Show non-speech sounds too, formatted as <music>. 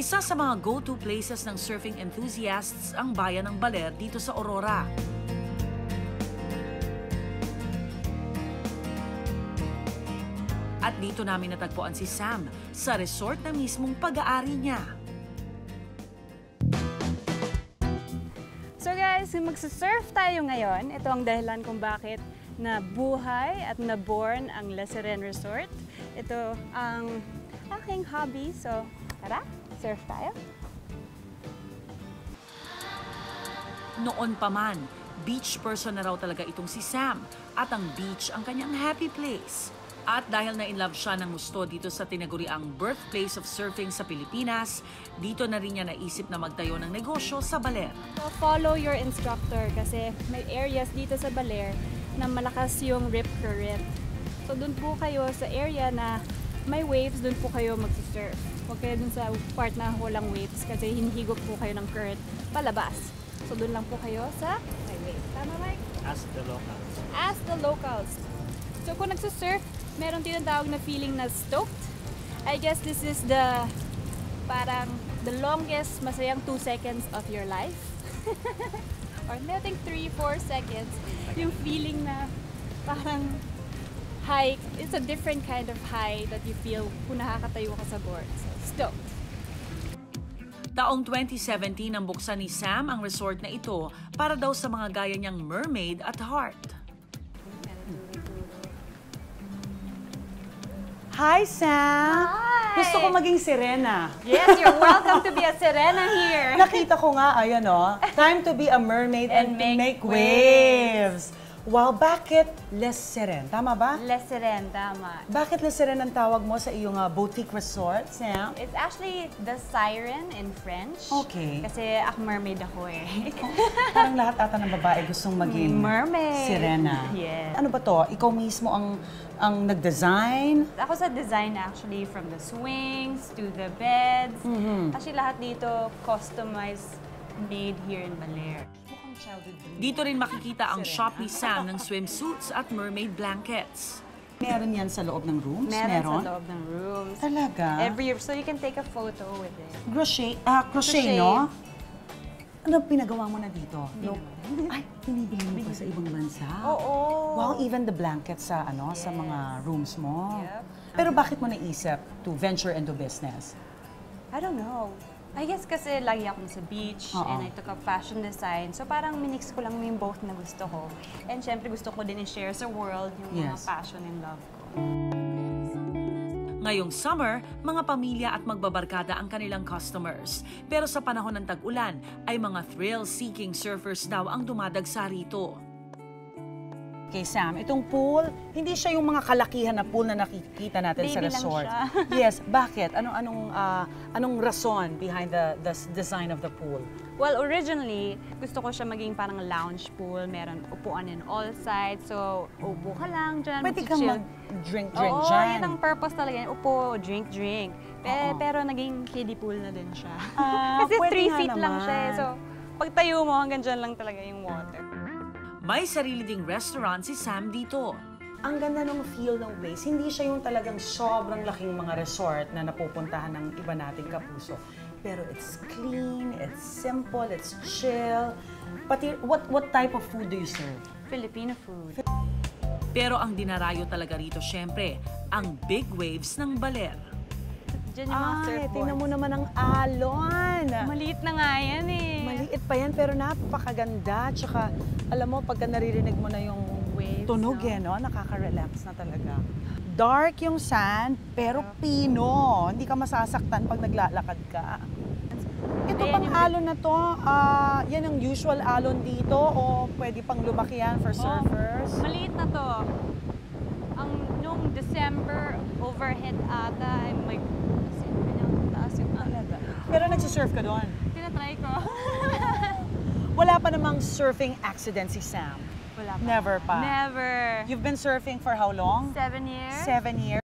Isa sa mga go-to places ng surfing enthusiasts ang bayan ng Baler dito sa Aurora. At dito namin natagpuan si Sam sa resort na mismong pag-aari niya. So guys, magsasurf tayo ngayon. Ito ang dahilan kung bakit nabuhay at naborn ang La Serene Resort. Ito ang aking hobby. So, tara, surf tayo. Noon pa man, beach person na raw talaga itong si Sam at ang beach ang kanyang happy place. At dahil na in love siya ng gusto dito sa tinaguriang birthplace of surfing sa Pilipinas, dito na rin niya naisip na magtayo ng negosyo sa Baler. So, follow your instructor kasi may areas dito sa Baler na malakas yung rip current. So, dun po kayo sa area na may waves, dun po kayo magsisurf. Huwag kayo dun sa part na walang waves kasi hinihigop po kayo ng current palabas. So, dun lang po kayo sa may wave. Tama, Mike? Ask the locals. Ask the locals. So, kung nagsisurf, meron tinatawag na feeling na stoked. I guess this is the parang the longest masayang 2 seconds of your life. <laughs> Or I think 3, 4 seconds. Yung feeling na parang high, it's a different kind of high that you feel kung nakakatayo ka sa board. So, stoked. Taong 2017 ang buksan ni Sam ang resort na ito para daw sa mga gaya niyang mermaid at heart. Hi, Sam! Hi! Gusto ko maging sirena. Yes, you're welcome to be a Serena here. Nakita ko nga, ayan o, time to be a mermaid and, And make make waves. Wow, bakit Les Seren? Tama ba? Les Serena, tama. Bakit Les Seren ang tawag mo sa iyong uh, boutique resort, Sam? It's actually the siren in French. Okay. Kasi ako mermaid ako eh. <laughs> Parang lahat ata ng babae gustong maging Mermaid. sirena. Yes. Ano ba to? Ikaw mismo ang ang nag-design? Ako sa design actually, from the swings to the beds. Actually lahat dito customized, made here in Baler. Dito rin makikita ang shop ni Sam ng swimsuits at mermaid blankets. Meron yan sa loob ng rooms? Meron, sa loob ng rooms. Talaga? Every so you can take a photo with it. Crochet, ah, crochet, Crochet. no? Ano pinagawa mo na dito? No. Ay, binibili mo pa sa ibang bansa? Oo. Wow, even the blankets sa ano sa Yes. mga rooms mo. Yep. Pero bakit mo naisip to venture into business? I don't know. I guess kasi lagi ako sa beach Oo. and I took up fashion design. So parang minix ko lang yung both na gusto ko. And syempre gusto ko din i-share sa world yung mga Yes. passion and love ko. Ngayong summer, mga pamilya at magbabarkada ang kanilang customers. Pero sa panahon ng tag-ulan, ay mga thrill-seeking surfers daw ang dumadagsa rito. Okay, Sam, itong pool, hindi siya yung mga kalakihan na pool na nakikita natin sa Baby lang resort. siya. <laughs> yes, bakit? Anong anong ah, anong rason behind the the design of the pool? Well, originally, gusto ko siya maging parang lounge pool. Meron upuan in all sides. So, upo ka lang dyan. Pwede kang mag-drink-drink Oo, dyan. yun ang purpose talaga. Upo, drink, drink. Pe- Oo. pero naging kiddie pool na din siya. Ah, <laughs> Kasi pwede 3 nga feet lang siya. eh. So, pag tayo mo, hanggang dyan lang talaga yung water. May sarili ding restaurant si Sam dito. Ang ganda ng feel ng place. Hindi siya yung talagang sobrang laking mga resort na napupuntahan ng iba nating kapuso. Pero it's clean, it's simple, it's chill. Pati, what what type of food do you serve? Filipino food. Pero ang dinarayo talaga rito syempre, ang big waves ng Baler. Diyan yung mga Ay, surfboards. tingnan mo naman ang alon. Maliit na nga yan eh. Maliit pa yan, pero napakaganda. Tsaka, alam mo, pagka naririnig mo na yung Waves, tunog no? eh, no? nakaka-relax na talaga. Dark yung sand, pero pino. Hindi ka masasaktan pag naglalakad ka. Ito Ayan pang yung- alon na to, ah, yan ang usual alon dito o pwede pang lumaki yan for surfers? Oh, maliit na to. Ang nung December overhead ata, ay may December na taas yung alaga. Pero nagsisurf ka doon. Tinatry ko. <laughs> Wala pa namang surfing accident si Sam. Wala pa. Never pa. Never. You've been surfing for how long? Seven years? Seven years.